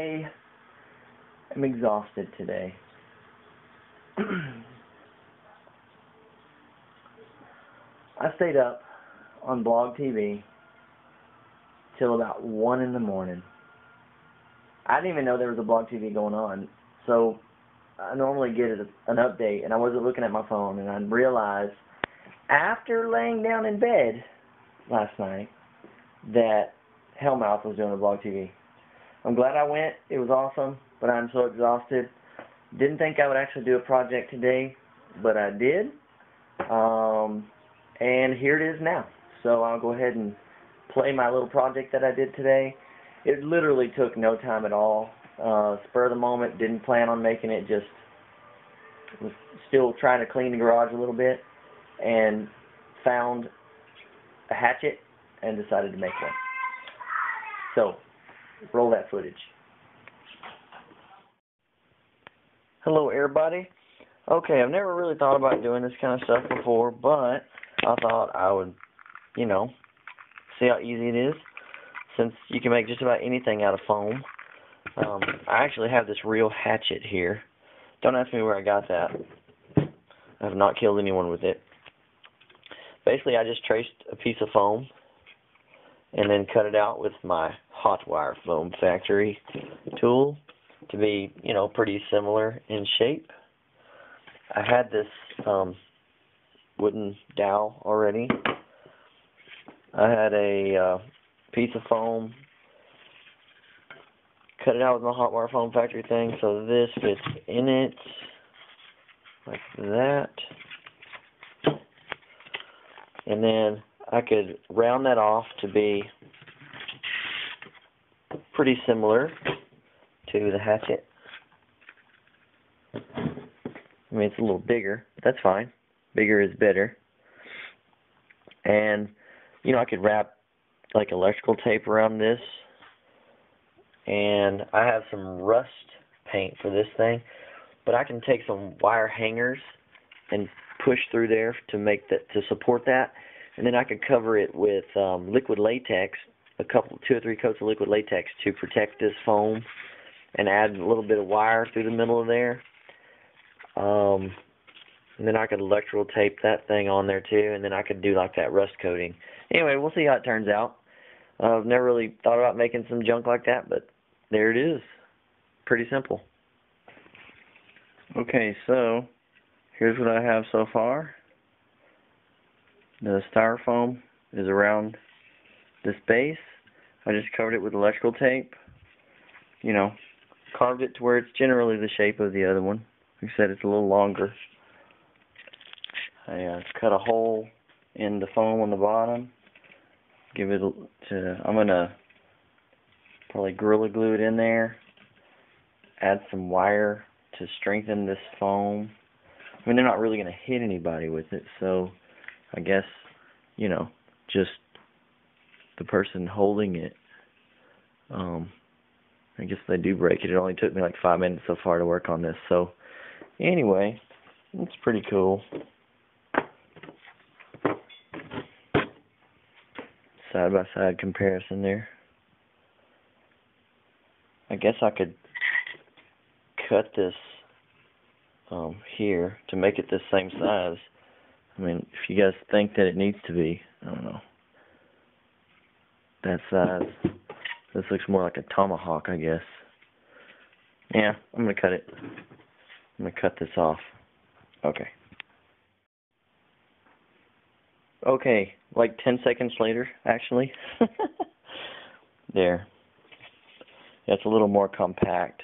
I am exhausted today. I stayed up on Blog TV till about 1 in the morning. I didn't even know there was a Blog TV going on, so I normally get an update, and I wasn't looking at my phone, and I realized after laying down in bed last night that Hellmouth was doing a Blog TV. I'm glad I went. It was awesome, but I'm so exhausted. Didn't think I would actually do a project today, but I did. Um, and here it is now. So I'll go ahead and play my little project that I did today. It literally took no time at all. Uh, spur of the moment, didn't plan on making it, just was still trying to clean the garage a little bit and found a hatchet and decided to make one. So, roll that footage. Hello everybody. Okay, I've never really thought about doing this kind of stuff before, but I thought I would, you know, see how easy it is since you can make just about anything out of foam. Um, I actually have this real hatchet here. Don't ask me where I got that. I have not killed anyone with it. Basically, I just traced a piece of foam and then cut it out with my hot wire foam factory tool to be, you know, pretty similar in shape. I had this um, wooden dowel already. I had a uh, piece of foam, cut it out with my hot wire foam factory thing so this fits in it like that. And then I could round that off to be pretty similar to the hatchet. I mean, it's a little bigger, but that's fine. Bigger is better. And, you know, I could wrap like electrical tape around this. And I have some rust paint for this thing. But I can take some wire hangers and push through there to make that to support that. And then I could cover it with um, liquid latex, a couple, two or three coats of liquid latex to protect this foam, and add a little bit of wire through the middle of there. Um, and then I could electrical tape that thing on there too, and then I could do like that rust coating. Anyway, we'll see how it turns out. Uh, I've never really thought about making some junk like that, but there it is. Pretty simple. Okay, so here's what I have so far. The styrofoam is around this base. I just covered it with electrical tape. You know, carved it to where it's generally the shape of the other one. Said, it's a little longer. I uh, cut a hole in the foam on the bottom. Give it to, I'm going to probably Gorilla Glue it in there. Add some wire to strengthen this foam. I mean, they're not really going to hit anybody with it, so I guess, you know, just the person holding it, um, I guess they do break it. It only took me like five minutes so far to work on this, so anyway, it's pretty cool. Side by side comparison there. I guess I could cut this um, here to make it the same size. I mean, if you guys think that it needs to be, I don't know, that size. This looks more like a tomahawk, I guess. Yeah, I'm going to cut it. I'm going to cut this off. Okay. Okay, like 10 seconds later, actually. there. It's a little more compact.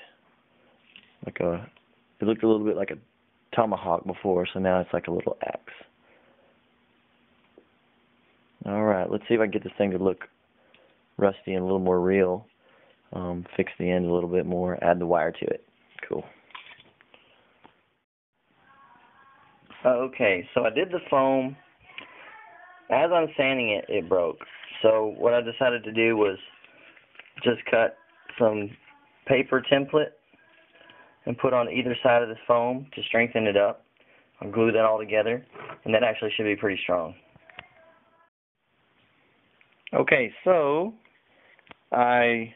Like a, it looked a little bit like a tomahawk before, so now it's like a little axe. Alright, let's see if I can get this thing to look rusty and a little more real. Um, fix the end a little bit more, add the wire to it. Cool. Okay, so I did the foam as I'm sanding it, it broke. So what I decided to do was just cut some paper template and put on either side of the foam to strengthen it up. I'll glue that all together, and that actually should be pretty strong. Okay, so I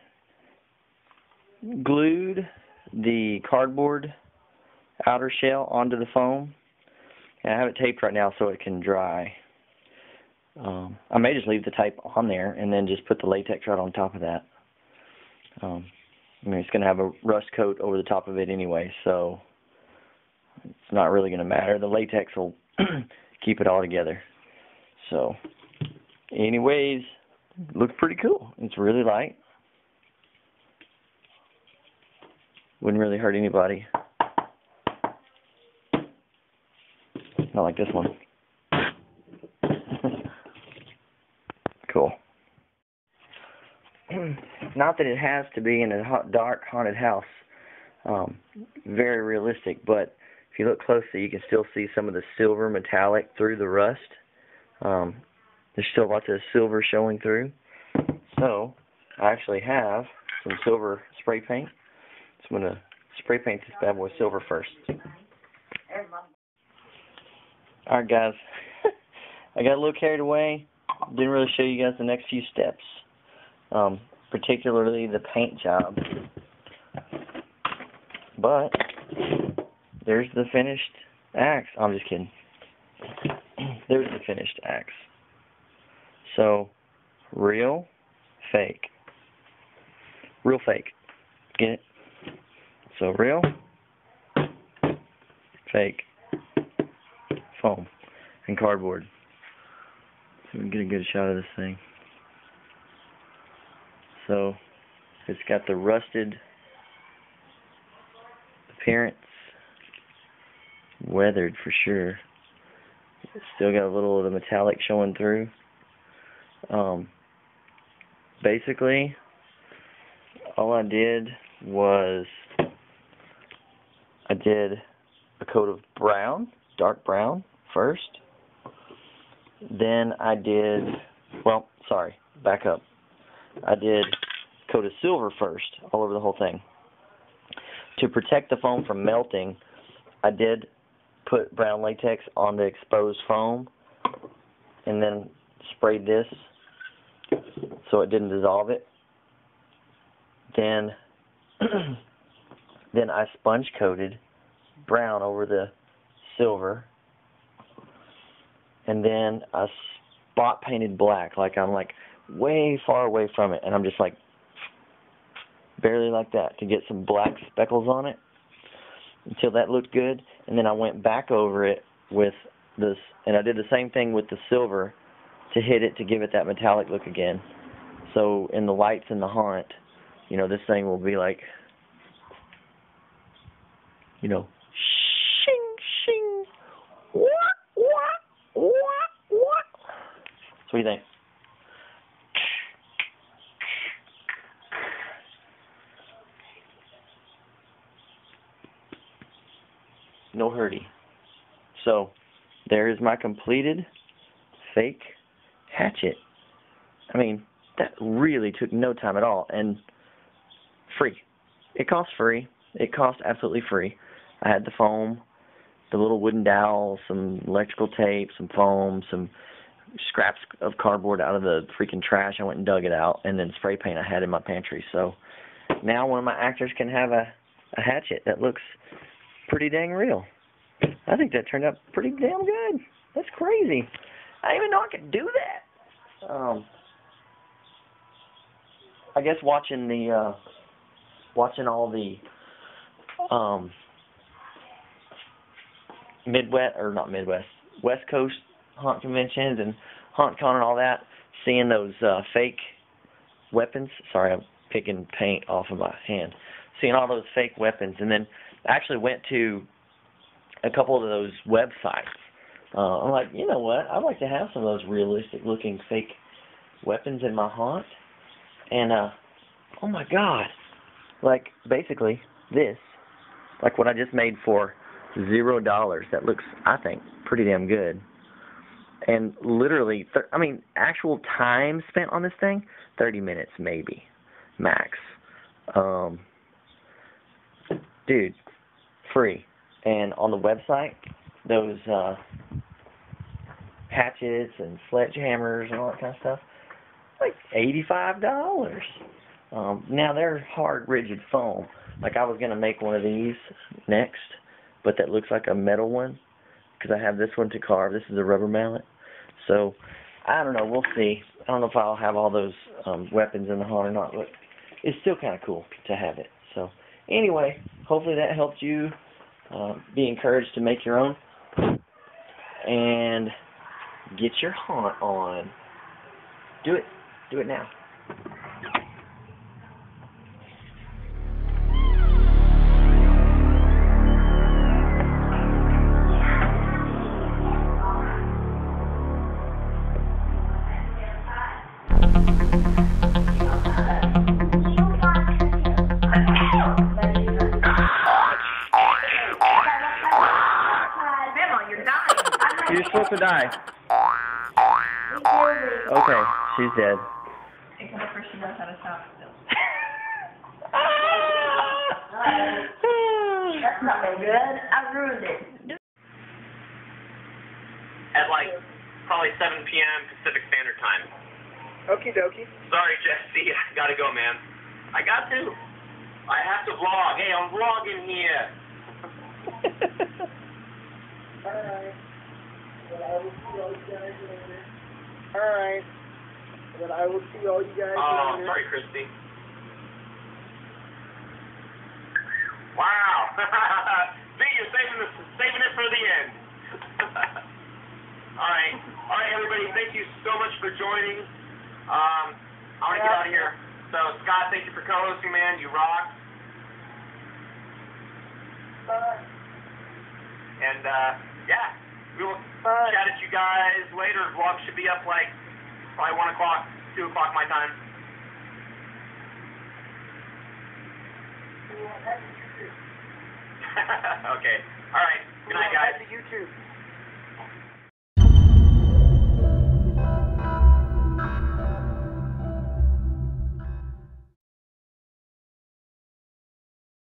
glued the cardboard outer shell onto the foam. And I have it taped right now so it can dry. Um, I may just leave the tape on there and then just put the latex right on top of that. Um, I mean, it's going to have a rust coat over the top of it anyway, so it's not really going to matter. The latex will keep it all together. So, anyways, looks pretty cool. It's really light. Wouldn't really hurt anybody. Not like this one. cool. Not that it has to be in a hot, dark, haunted house. Um, very realistic, but if you look closely, you can still see some of the silver metallic through the rust. Um, there's still lots of silver showing through. So, I actually have some silver spray paint. So I'm going to spray paint this bad boy silver first. Alright guys, I got a little carried away. Didn't really show you guys the next few steps. Um, particularly the paint job. But, there's the finished axe. I'm just kidding. there's the finished axe. So, real, fake. Real fake. Get it? So real, fake, foam, and cardboard. So we can get a good shot of this thing. So it's got the rusted appearance, weathered for sure. It's still got a little of the metallic showing through. Um, basically, all I did was I did a coat of brown, dark brown first. Then I did, well, sorry, back up. I did a coat of silver first, all over the whole thing. To protect the foam from melting, I did put brown latex on the exposed foam and then sprayed this so it didn't dissolve it. Then then I sponge coated brown over the silver. And then I spot painted black, like I'm like way far away from it, and I'm just like barely like that to get some black speckles on it until that looked good. And then I went back over it with this, and I did the same thing with the silver to hit it to give it that metallic look again. So in the lights in the haunt, you know, this thing will be like you know, shing, shing, what, what, what, what. So what do you think? No hurdy. So, there is my completed fake hatchet. I mean, that really took no time at all and free. It cost free. It cost absolutely free. I had the foam, the little wooden dowel, some electrical tape, some foam, some scraps of cardboard out of the freaking trash. I went and dug it out, and then spray paint I had in my pantry. So now one of my actors can have a, a hatchet that looks pretty dang real. I think that turned out pretty damn good. That's crazy. I didn't even know I could do that. Um, I guess watching the uh, watching all the um, Midwest or not Midwest, West Coast haunt conventions and HauntCon and all that, seeing those uh, fake weapons. Sorry, I'm picking paint off of my hand. Seeing all those fake weapons, and then actually went to a couple of those websites. Uh, I'm like, you know what? I'd like to have some of those realistic looking fake weapons in my haunt. And uh, oh my god, like basically this, like what I just made for zero dollars. That looks, I think, pretty damn good. And literally, th- I mean, actual time spent on this thing, 30 minutes maybe, max. Um, dude, free. And on the website, those uh, hatchets and sledgehammers and all that kind of stuff, like $85. Um, now they're hard, rigid foam. Like I was gonna make one of these next, but that looks like a metal one because I have this one to carve. This is a rubber mallet. So I don't know. We'll see. I don't know if I'll have all those um, weapons in the haunt or not, but it's still kind of cool to have it. So anyway, hopefully that helped you uh, be encouraged to make your own and get your haunt on. Do it. Do it now. you're supposed to die. Okay, she's dead. Except for knows how to stop still. That's not no good. I ruined it. at like probably 7 p.m. Pacific Standard Time. Okie dokie. Sorry, Jesse, I gotta go, man. I got to. I have to vlog. Hey, I'm vlogging here. Alright. Well, I will see all you guys later. Alright. Well, I will see all you guys Oh, later. sorry, Christy. Wow. See, you're saving this, saving it for the end. all right, all right, everybody. Thank you so much for joining. Um, I want to get out of here. So, Scott, thank you for co-hosting, man. You rock. Alright. And uh, yeah, we will Alright. chat at you guys later. Vlog should be up like probably one o'clock, two o'clock my time. okay. All right. Good night, guys. YouTube.